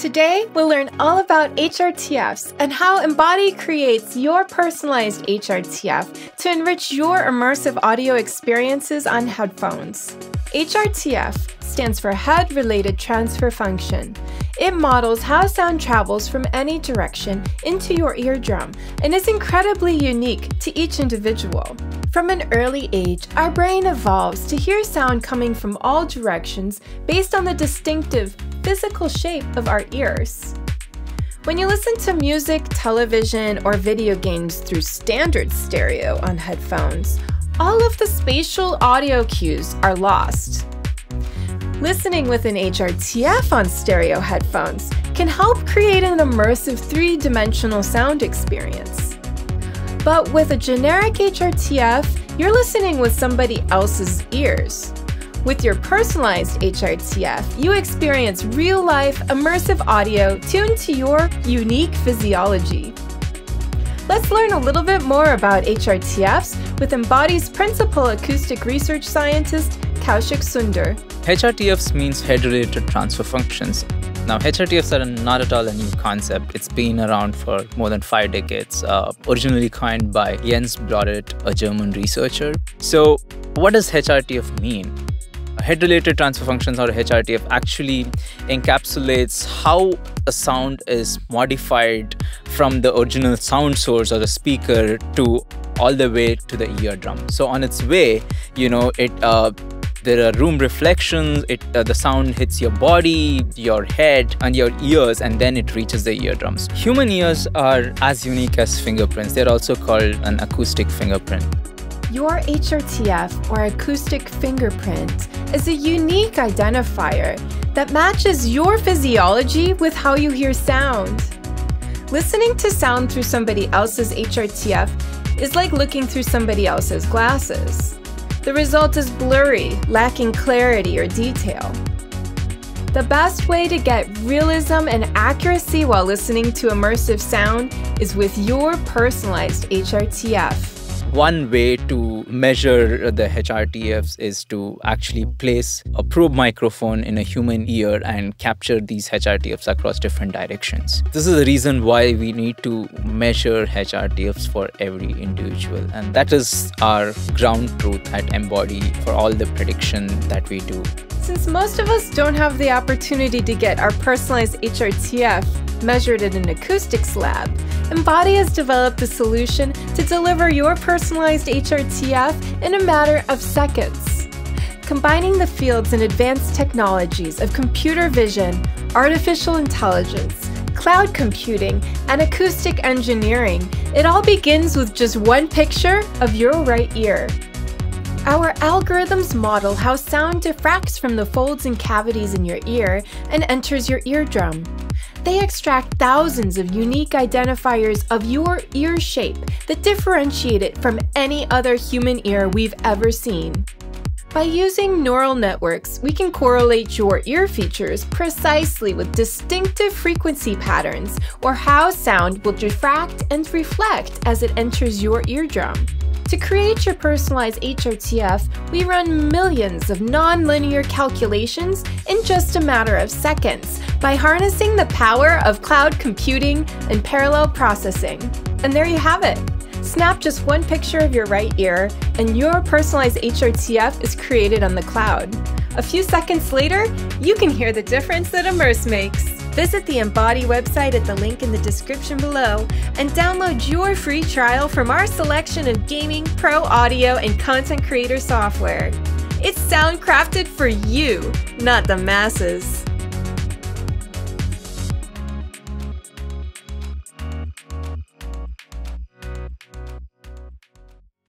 Today, we'll learn all about HRTFs and how Embody creates your personalized HRTF to enrich your immersive audio experiences on headphones. HRTF stands for Head Related Transfer Function. It models how sound travels from any direction into your eardrum and is incredibly unique to each individual. From an early age, our brain evolves to hear sound coming from all directions based on the distinctive physical shape of our ears. When you listen to music, television, or video games through standard stereo on headphones, all of the spatial audio cues are lost. Listening with an HRTF on stereo headphones can help create an immersive three-dimensional sound experience. But with a generic HRTF, you're listening with somebody else's ears. With your personalized HRTF, you experience real life, immersive audio tuned to your unique physiology. Let's learn a little bit more about HRTFs with Embody's principal acoustic research scientist, Kaushik Sundar. HRTFs means head related transfer functions. Now, HRTFs are not at all a new concept. It's been around for more than five decades, uh, originally coined by Jens Blauert, a German researcher. So, what does HRTF mean? Head related transfer functions or HRTF actually encapsulates how a sound is modified from the original sound source or the speaker to all the way to the eardrum. So on its way, you know, it uh, there are room reflections it uh, the sound hits your body your head and your ears and then it reaches the eardrums. Human ears are as unique as fingerprints. They're also called an acoustic fingerprint your HRTF or acoustic fingerprint is a unique identifier that matches your physiology with how you hear sound. Listening to sound through somebody else's HRTF is like looking through somebody else's glasses. The result is blurry, lacking clarity or detail. The best way to get realism and accuracy while listening to immersive sound is with your personalized HRTF. One way to measure the HRTFs is to actually place a probe microphone in a human ear and capture these HRTFs across different directions. This is the reason why we need to measure HRTFs for every individual. And that is our ground truth at Embody for all the prediction that we do. Since most of us don't have the opportunity to get our personalized HRTF measured in an acoustics lab, Embody has developed a solution to deliver your personalized HRTF in a matter of seconds. Combining the fields and advanced technologies of computer vision, artificial intelligence, cloud computing, and acoustic engineering, it all begins with just one picture of your right ear. Our algorithms model how sound diffracts from the folds and cavities in your ear and enters your eardrum. They extract thousands of unique identifiers of your ear shape that differentiate it from any other human ear we've ever seen. By using neural networks, we can correlate your ear features precisely with distinctive frequency patterns or how sound will diffract and reflect as it enters your eardrum. To create your personalized HRTF, we run millions of nonlinear calculations in just a matter of seconds by harnessing the power of cloud computing and parallel processing. And there you have it. Snap just one picture of your right ear, and your personalized HRTF is created on the cloud. A few seconds later, you can hear the difference that Immerse makes. Visit the Embody website at the link in the description below and download your free trial from our selection of gaming, pro audio, and content creator software. It's sound crafted for you, not the masses.